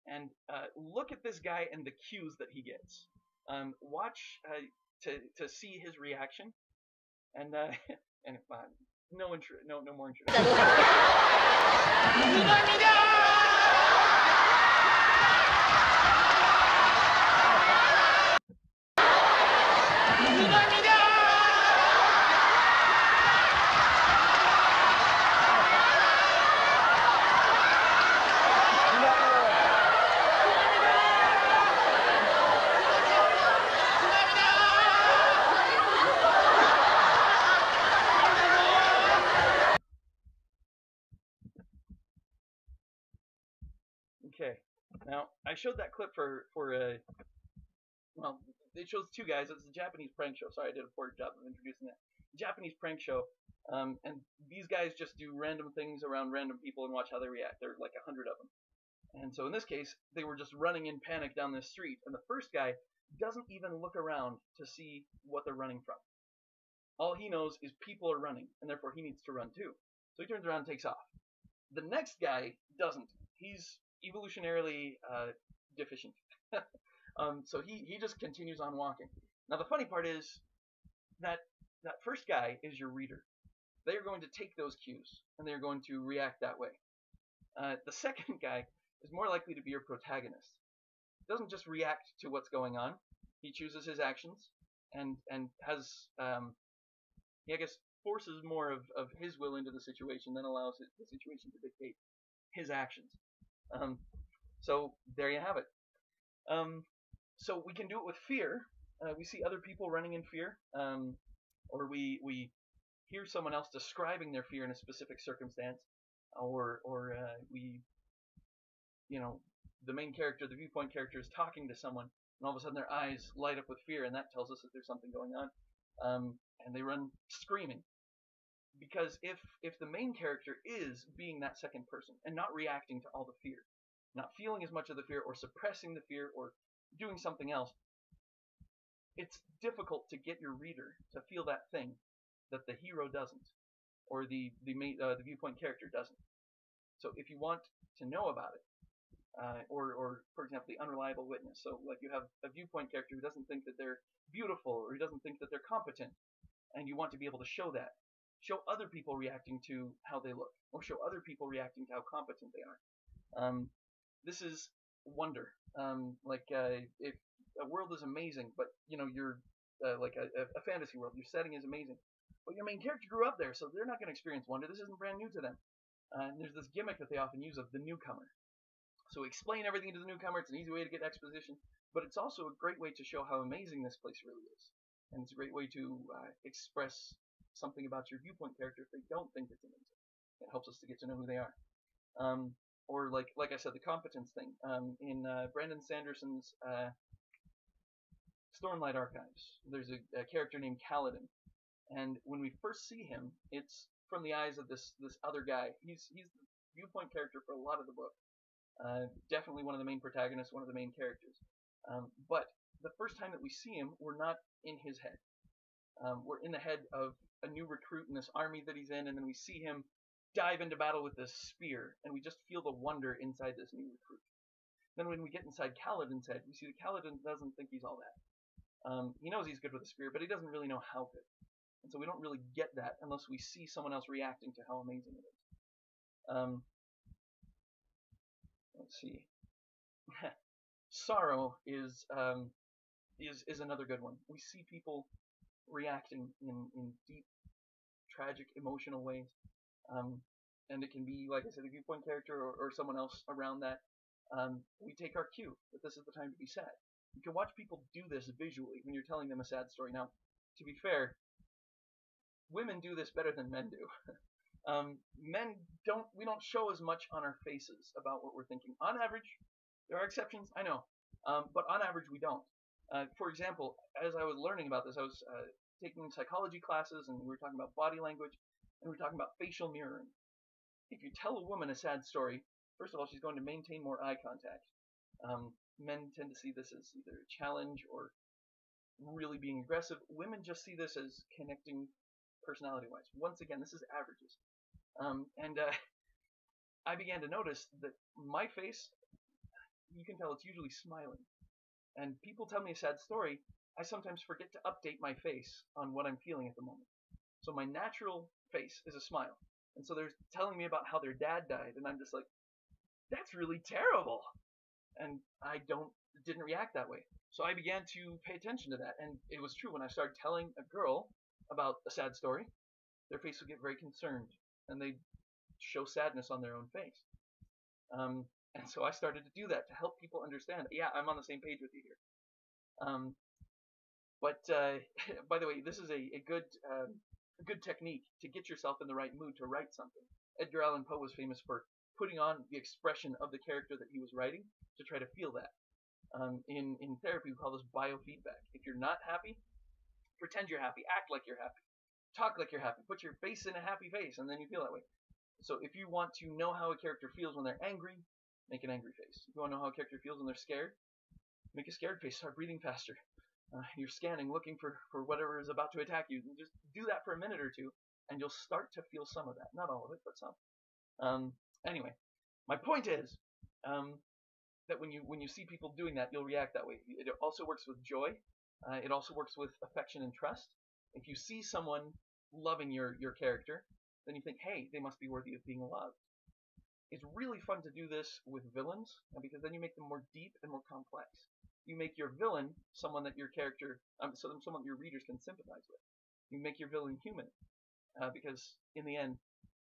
And uh, look at this guy and the cues that he gets. Um, watch uh, to to see his reaction. And uh, and uh, no intro, no no more introduction. Okay. Now I showed that clip for for a well, it shows two guys. It's a Japanese prank show. Sorry, I did a poor job of introducing that. Japanese prank show. Um, and these guys just do random things around random people and watch how they react. There are like a hundred of them. And so in this case, they were just running in panic down this street, and the first guy doesn't even look around to see what they're running from. All he knows is people are running, and therefore he needs to run too. So he turns around and takes off. The next guy doesn't. He's evolutionarily uh, deficient. um, so he, he just continues on walking. Now the funny part is that that first guy is your reader. They are going to take those cues and they are going to react that way. Uh, the second guy is more likely to be your protagonist. He doesn't just react to what's going on. He chooses his actions and and has um, he I guess forces more of, of his will into the situation than allows it, the situation to dictate his actions. Um, so there you have it. Um, so we can do it with fear. Uh, we see other people running in fear, um, or we we hear someone else describing their fear in a specific circumstance, or or uh, we, you know, the main character, the viewpoint character, is talking to someone, and all of a sudden their eyes light up with fear, and that tells us that there's something going on, um, and they run screaming. Because if if the main character is being that second person and not reacting to all the fear, not feeling as much of the fear or suppressing the fear or doing something else, it's difficult to get your reader to feel that thing that the hero doesn't, or the the main, uh, the viewpoint character doesn't. So if you want to know about it, uh, or or for example the unreliable witness, so like you have a viewpoint character who doesn't think that they're beautiful or he doesn't think that they're competent, and you want to be able to show that, show other people reacting to how they look, or show other people reacting to how competent they are. Um, this is wonder. Um, like uh, if a world is amazing, but you know you're uh, like a, a, fantasy world, your setting is amazing, but your main character grew up there, so they're not going to experience wonder. This isn't brand new to them. Uh, and there's this gimmick that they often use of the newcomer. So explain everything to the newcomer. It's an easy way to get exposition, but it's also a great way to show how amazing this place really is, and it's a great way to uh, express something about your viewpoint character if they don't think it's amazing. It helps us to get to know who they are. Um, or like like I said, the competence thing. Um, in uh, Brandon Sanderson's uh, Stormlight Archives, there's a, a, character named Kaladin, and when we first see him, it's from the eyes of this this other guy. He's he's the viewpoint character for a lot of the book. Uh, definitely one of the main protagonists, one of the main characters. Um, but the first time that we see him, we're not in his head. Um, we're in the head of a new recruit in this army that he's in, and then we see him dive into battle with this spear, and we just feel the wonder inside this new recruit. Then when we get inside Kaladin's head, we see that Kaladin doesn't think he's all that. Um, he knows he's good with a spear, but he doesn't really know how good. And so we don't really get that unless we see someone else reacting to how amazing it is. Um, let's see. Sorrow is um, is is another good one. We see people reacting in, in deep, tragic, emotional ways. Um, and it can be, like I said, a viewpoint character or, or someone else around that. Um, we take our cue that this is the time to be sad. You can watch people do this visually when you're telling them a sad story. Now, to be fair, women do this better than men do. um, men don't, we don't show as much on our faces about what we're thinking. On average, there are exceptions, I know, um, but on average we don't. Uh, for example, as I was learning about this, I was uh, taking psychology classes and we were talking about body language and we're talking about facial mirroring. If you tell a woman a sad story, first of all, she's going to maintain more eye contact. Um, men tend to see this as either a challenge or really being aggressive. Women just see this as connecting personality wise. Once again, this is averages. Um, and uh, I began to notice that my face, you can tell it's usually smiling and people tell me a sad story, I sometimes forget to update my face on what I'm feeling at the moment. So my natural face is a smile. And so they're telling me about how their dad died, and I'm just like, that's really terrible. And I don't didn't react that way. So I began to pay attention to that, and it was true when I started telling a girl about a sad story, their face would get very concerned, and they'd show sadness on their own face. Um, and so I started to do that to help people understand. Yeah, I'm on the same page with you here. Um, but uh, by the way, this is a, a good um, a good technique to get yourself in the right mood to write something. Edgar Allan Poe was famous for putting on the expression of the character that he was writing to try to feel that. Um, in in therapy, we call this biofeedback. If you're not happy, pretend you're happy, act like you're happy, talk like you're happy, put your face in a happy face, and then you feel that way. So if you want to know how a character feels when they're angry, make an angry face. If you want to know how a character feels when they're scared, make a scared face. Start breathing faster. Uh, you're scanning, looking for, for whatever is about to attack you. And just do that for a minute or two, and you'll start to feel some of that. Not all of it, but some. Um, anyway, my point is um, that when you when you see people doing that, you'll react that way. It also works with joy. Uh, it also works with affection and trust. If you see someone loving your your character, then you think, hey, they must be worthy of being loved. It's really fun to do this with villains because then you make them more deep and more complex. You make your villain someone that your character, um, so someone your readers can sympathize with. You make your villain human uh, because in the end,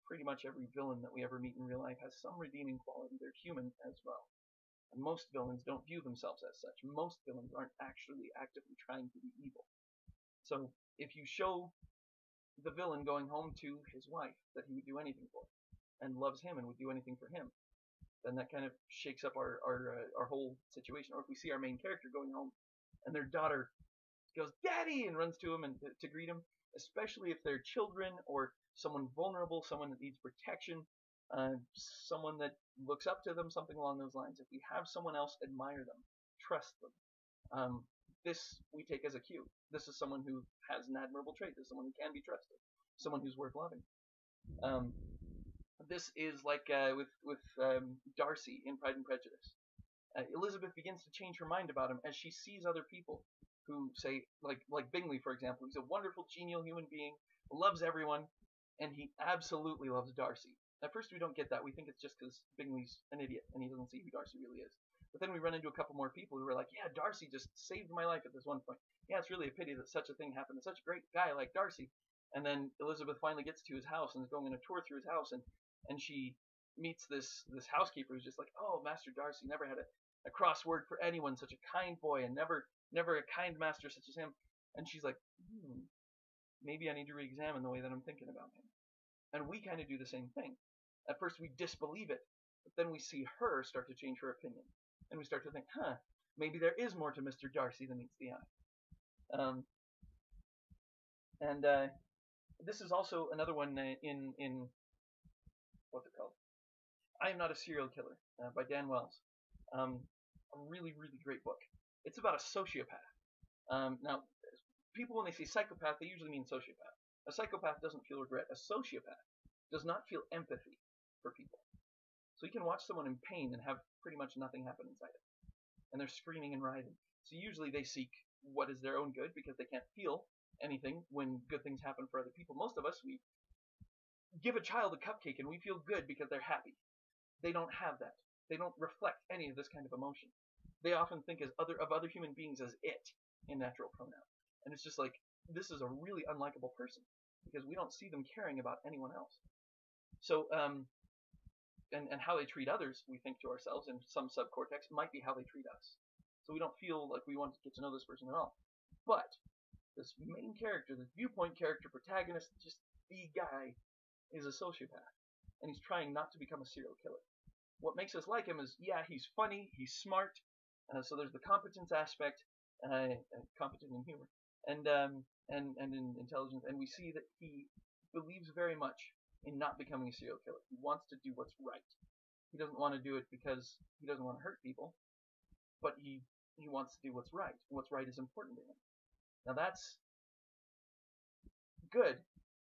pretty much every villain that we ever meet in real life has some redeeming quality. They're human as well. And most villains don't view themselves as such. Most villains aren't actually actively trying to be evil. So if you show the villain going home to his wife that he would do anything for, and loves him and would do anything for him, then that kind of shakes up our our uh, our whole situation. Or if we see our main character going home and their daughter goes "Daddy" and runs to him and to, to greet him, especially if they're children or someone vulnerable, someone that needs protection, uh, someone that looks up to them, something along those lines. If we have someone else admire them, trust them, um, this we take as a cue. This is someone who has an admirable trait. This is someone who can be trusted, someone who's worth loving. Um, this is like uh, with with um, Darcy in Pride and Prejudice. Uh, Elizabeth begins to change her mind about him as she sees other people who say, like like Bingley, for example. He's a wonderful, genial human being, loves everyone, and he absolutely loves Darcy. At first, we don't get that. We think it's just because Bingley's an idiot and he doesn't see who Darcy really is. But then we run into a couple more people who are like, yeah, Darcy just saved my life at this one point. Yeah, it's really a pity that such a thing happened to such a great guy like Darcy. And then Elizabeth finally gets to his house and is going on a tour through his house, and and she meets this this housekeeper who's just like, oh, Master Darcy never had a, a crossword for anyone, such a kind boy, and never never a kind master such as him. And she's like, hmm, maybe I need to re-examine the way that I'm thinking about him. And we kind of do the same thing. At first we disbelieve it, but then we see her start to change her opinion, and we start to think, huh, maybe there is more to Mr. Darcy than meets the eye. Um, and uh, this is also another one in in what's it called? I am not a serial killer uh, by Dan Wells. Um, a really really great book. It's about a sociopath. Um, now, people when they say psychopath, they usually mean sociopath. A psychopath doesn't feel regret. A sociopath does not feel empathy for people. So you can watch someone in pain and have pretty much nothing happen inside it. And they're screaming and writhing. So usually they seek what is their own good because they can't feel anything when good things happen for other people. Most of us, we give a child a cupcake and we feel good because they're happy. They don't have that. They don't reflect any of this kind of emotion. They often think as other of other human beings as it in natural pronoun. And it's just like this is a really unlikable person because we don't see them caring about anyone else. So um and, and how they treat others, we think to ourselves in some subcortex might be how they treat us. So we don't feel like we want to get to know this person at all. But this main character, this viewpoint character, protagonist, just the guy, is a sociopath, and he's trying not to become a serial killer. What makes us like him is, yeah, he's funny, he's smart, uh, so there's the competence aspect, uh, competent in humor, and um, and and in intelligence, and we see that he believes very much in not becoming a serial killer. He wants to do what's right. He doesn't want to do it because he doesn't want to hurt people, but he he wants to do what's right. What's right is important to him. Now that's good,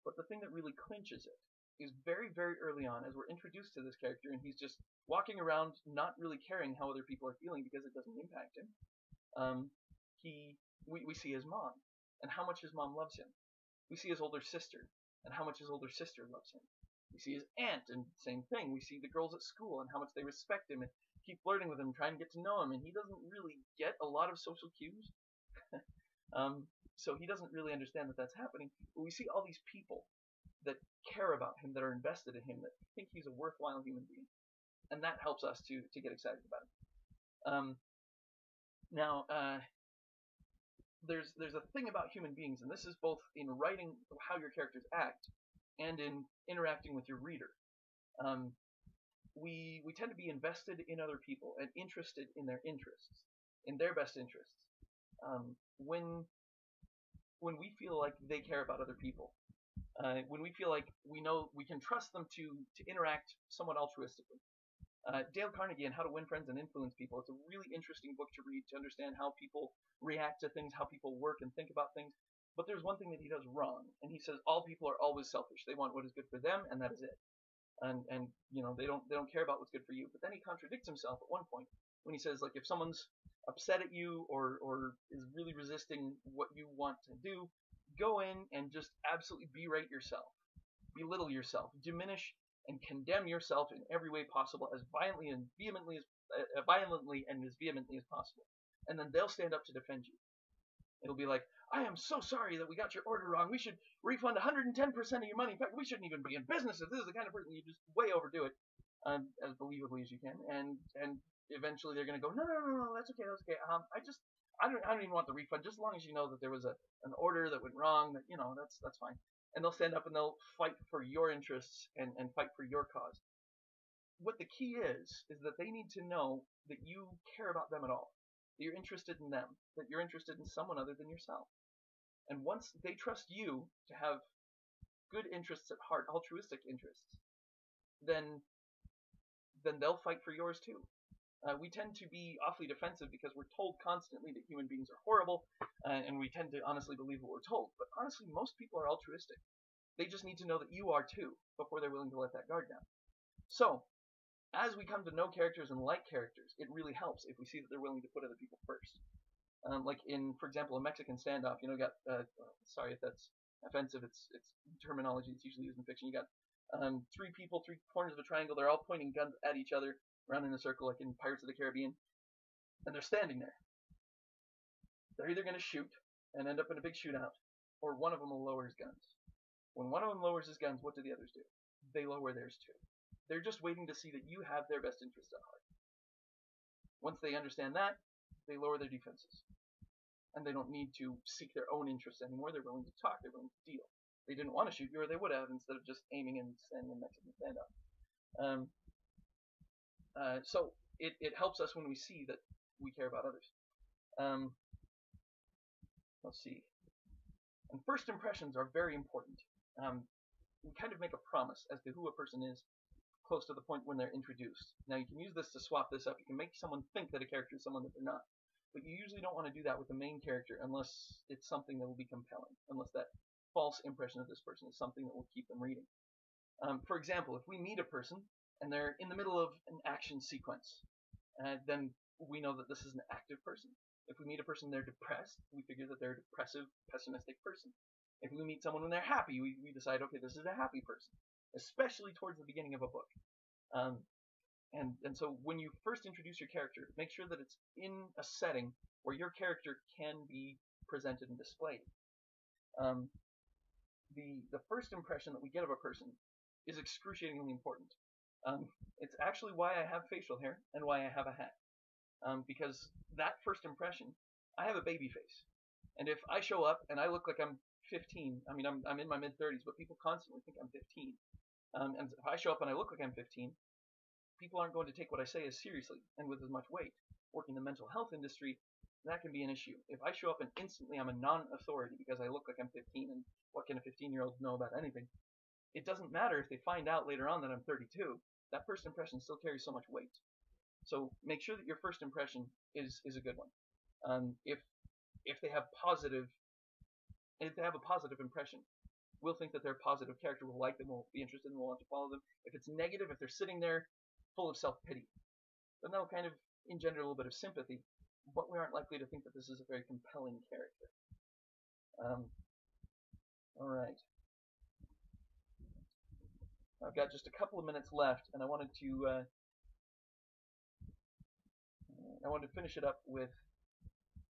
but the thing that really clinches it is very, very early on as we're introduced to this character and he's just walking around not really caring how other people are feeling because it doesn't impact him. Um, he, we, we see his mom and how much his mom loves him. We see his older sister and how much his older sister loves him. We see his aunt and same thing. We see the girls at school and how much they respect him and keep flirting with him, trying to get to know him, and he doesn't really get a lot of social cues. um, so he doesn't really understand that that's happening. But we see all these people that care about him, that are invested in him, that think he's a worthwhile human being, and that helps us to to get excited about him. Um, now, uh, there's there's a thing about human beings, and this is both in writing how your characters act and in interacting with your reader. Um, we we tend to be invested in other people and interested in their interests, in their best interests. Um, when when we feel like they care about other people, uh, when we feel like we know we can trust them to to interact somewhat altruistically. Uh, Dale Carnegie and How to Win Friends and Influence People. It's a really interesting book to read to understand how people react to things, how people work and think about things. But there's one thing that he does wrong, and he says all people are always selfish. They want what is good for them, and that is it. And and you know they don't they don't care about what's good for you. But then he contradicts himself at one point when he says like if someone's upset at you or or is really resisting what you want to do, go in and just absolutely berate yourself, belittle yourself, diminish and condemn yourself in every way possible as violently and vehemently as uh, violently and as vehemently as possible. And then they'll stand up to defend you. It'll be like, I am so sorry that we got your order wrong. We should refund 110% of your money. In fact, we shouldn't even be in business if this is the kind of person you just way overdo it um, as believably as you can. And and eventually they're going to go, no, no, no, no, that's okay, that's okay. Um, I just, I don't, I don't even want the refund. Just as long as you know that there was a an order that went wrong, that you know, that's that's fine and they'll stand up and they'll fight for your interests and, and fight for your cause. What the key is, is that they need to know that you care about them at all, that you're interested in them, that you're interested in someone other than yourself. And once they trust you to have good interests at heart, altruistic interests, then then they'll fight for yours too. Uh, we tend to be awfully defensive because we're told constantly that human beings are horrible, uh, and we tend to honestly believe what we're told. But honestly, most people are altruistic. They just need to know that you are too before they're willing to let that guard down. So, as we come to know characters and like characters, it really helps if we see that they're willing to put other people first. Um, like in, for example, a Mexican standoff, you know, got uh, sorry if that's offensive. It's it's terminology that's usually used in fiction. You got um, three people, three corners of a triangle. They're all pointing guns at each other around in a circle like in Pirates of the Caribbean, and they're standing there. They're either going to shoot and end up in a big shootout, or one of them will lower his guns. When one of them lowers his guns, what do the others do? They lower theirs too. They're just waiting to see that you have their best interest at heart. Once they understand that, they lower their defenses. And they don't need to seek their own interests anymore. They're willing to talk. They're willing to deal. They didn't want to shoot you, or they would have, instead of just aiming and standing next to the stand up. Um, uh, so it, it helps us when we see that we care about others. Um, let's see. And first impressions are very important. Um, we kind of make a promise as to who a person is close to the point when they're introduced. Now you can use this to swap this up. You can make someone think that a character is someone that they're not. But you usually don't want to do that with the main character unless it's something that will be compelling, unless that false impression of this person is something that will keep them reading. Um, for example, if we meet a person and they're in the middle of an action sequence, uh, then we know that this is an active person. If we meet a person they're depressed, we figure that they're a depressive, pessimistic person. If we meet someone when they're happy, we, we decide, okay, this is a happy person, especially towards the beginning of a book. Um, and, and so when you first introduce your character, make sure that it's in a setting where your character can be presented and displayed. Um, the, the first impression that we get of a person is excruciatingly important. Um, it's actually why I have facial hair and why I have a hat. Um, because that first impression, I have a baby face. And if I show up and I look like I'm 15, I mean, I'm, I'm in my mid 30s, but people constantly think I'm 15. Um, and if I show up and I look like I'm 15, people aren't going to take what I say as seriously and with as much weight. Working in the mental health industry, that can be an issue. If I show up and instantly I'm a non-authority because I look like I'm 15 and what can a 15-year-old know about anything, it doesn't matter if they find out later on that I'm 32. That first impression still carries so much weight. So make sure that your first impression is is a good one. Um, if if they have positive, if they have a positive impression, we'll think that they're a positive character. We'll like them. We'll be interested and we'll want to follow them. If it's negative, if they're sitting there full of self pity, then that'll kind of engender a little bit of sympathy. But we aren't likely to think that this is a very compelling character. Um, all right. I've got just a couple of minutes left, and I wanted to uh, I wanted to finish it up with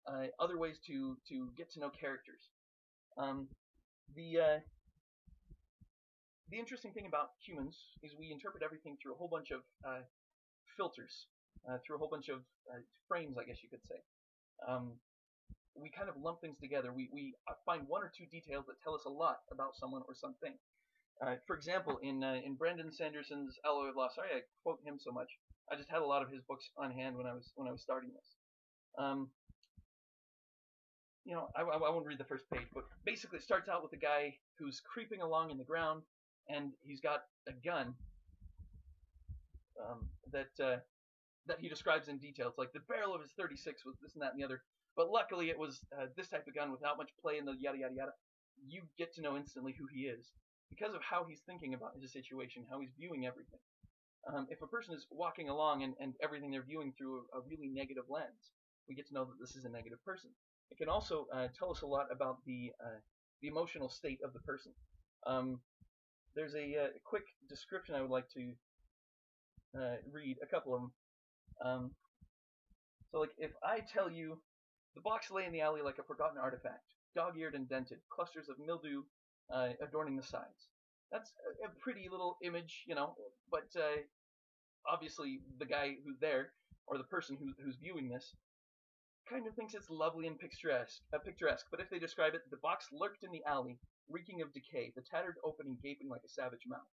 uh, other ways to to get to know characters. Um, the uh, the interesting thing about humans is we interpret everything through a whole bunch of uh, filters, uh, through a whole bunch of uh, frames, I guess you could say. Um, we kind of lump things together. We we find one or two details that tell us a lot about someone or something. Uh, for example, in uh, in Brandon Sanderson's Alloy of Law, sorry I quote him so much. I just had a lot of his books on hand when I was when I was starting this. Um, you know, I, I, won't read the first page, but basically it starts out with a guy who's creeping along in the ground, and he's got a gun um, that uh, that he describes in detail. It's like the barrel of his 36 was this and that and the other, but luckily it was uh, this type of gun without much play in the yada yada yada. You get to know instantly who he is because of how he's thinking about his situation, how he's viewing everything. Um, if a person is walking along and, and everything they're viewing through a, a, really negative lens, we get to know that this is a negative person. It can also uh, tell us a lot about the uh, the emotional state of the person. Um, there's a, uh, quick description I would like to uh, read, a couple of them. Um, so, like, if I tell you the box lay in the alley like a forgotten artifact, dog-eared and dented, clusters of mildew uh, adorning the sides. That's a, a, pretty little image, you know, but uh, obviously the guy who's there, or the person who, who's viewing this, kind of thinks it's lovely and picturesque, uh, picturesque. But if they describe it, the box lurked in the alley, reeking of decay, the tattered opening gaping like a savage mouth.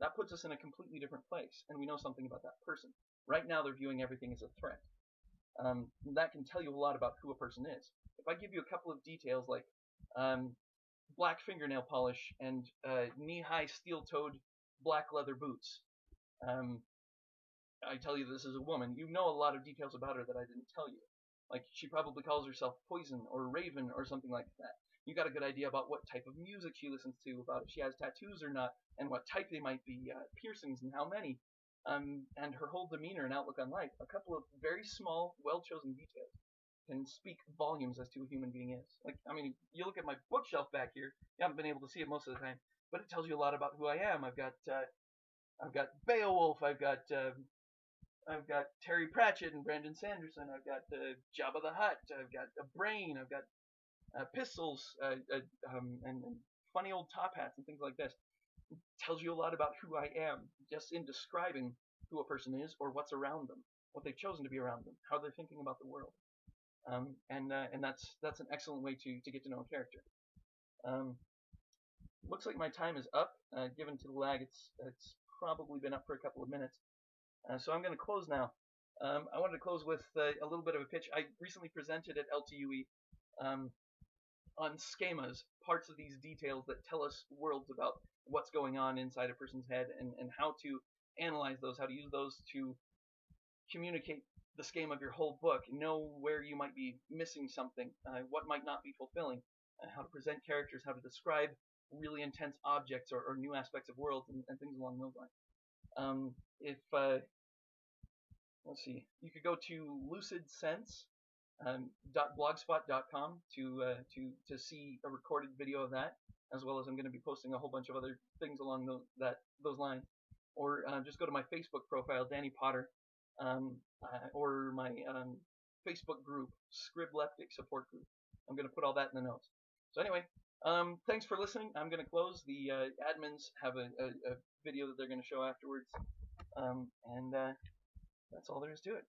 That puts us in a completely different place, and we know something about that person. Right now, they're viewing everything as a threat. Um, that can tell you a lot about who a person is. If I give you a couple of details like um, black fingernail polish and uh, knee-high steel-toed black leather boots. Um, I tell you this is a woman. You know a lot of details about her that I didn't tell you. Like she probably calls herself Poison or Raven or something like that. You got a good idea about what type of music she listens to, about if she has tattoos or not, and what type they might be, uh, piercings and how many, um, and her whole demeanor and outlook on life. A couple of very small, well-chosen details can speak volumes as to a human being is. Like, I mean, you look at my bookshelf back here. You haven't been able to see it most of the time, but it tells you a lot about who I am. I've got, uh, I've got Beowulf. I've got, uh, I've got Terry Pratchett and Brandon Sanderson. I've got uh, Jabba the Hutt. I've got a Brain. I've got uh, pistols uh, uh, um, and, and funny old top hats and things like this. tells you a lot about who I am just in describing who a person is or what's around them, what they've chosen to be around them, how they're thinking about the world. Um, and uh, and that's that's an excellent way to to get to know a character. Um, looks like my time is up. Uh, given to the lag, it's it's probably been up for a couple of minutes. Uh, so I'm going to close now. Um, I wanted to close with uh, a little bit of a pitch. I recently presented at LTUE um, on schemas, parts of these details that tell us worlds about what's going on inside a person's head and, and how to analyze those, how to use those to communicate the scheme of your whole book, know where you might be missing something, uh, what might not be fulfilling, uh, how to present characters, how to describe really intense objects or, or new aspects of worlds and, and, things along those lines. Um, if uh, let's see, you could go to lucidsense.blogspot.com um, to uh, to to see a recorded video of that, as well as I'm going to be posting a whole bunch of other things along those that those lines. Or uh, just go to my Facebook profile, Danny Potter, um, uh, or my um, Facebook group, Scribleptic Support Group. I'm going to put all that in the notes. So anyway, um, thanks for listening. I'm going to close. The uh, admins have a, a, a, video that they're going to show afterwards. Um, and uh, that's all there is to it.